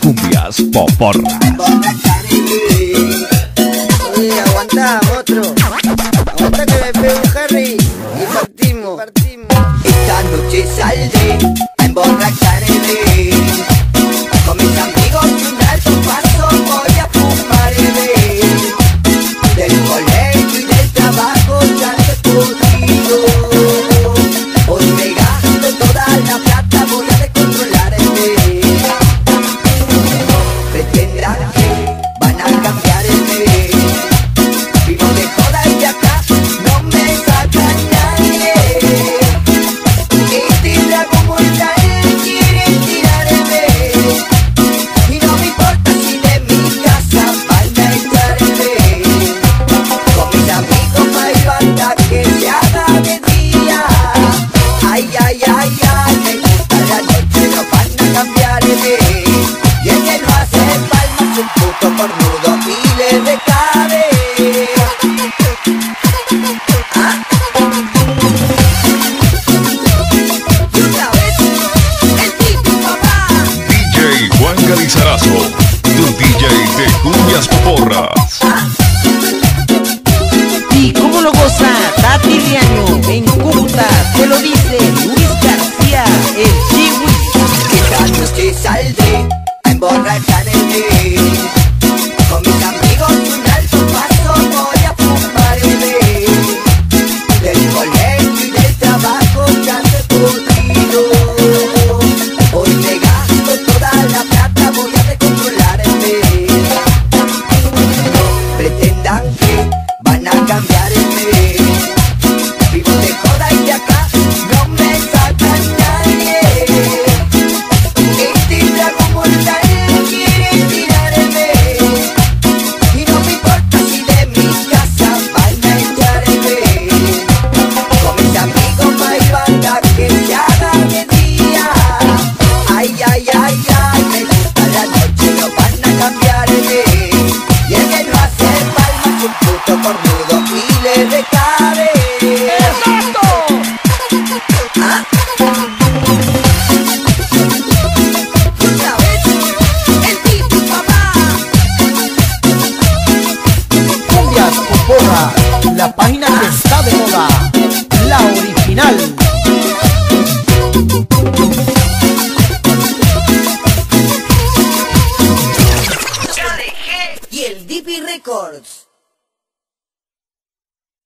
Cumbias poporras. cornudo y le declaré. ¿Ah? Y otra vez, el tipo papá. DJ Juan Calizarazo, tu DJ de cumbias porras. ¿Y cómo lo goza Tati Riano en Cúcuta? Te lo dice Luis García, el Chiwi. Y años que saldré a emborracharme. explicarme, a la noche no van a cambiarme. Y el que no hace palmas un puto cornudo y le recabe. ¿Ah? La página que está de moda, la original. el Dipi Records.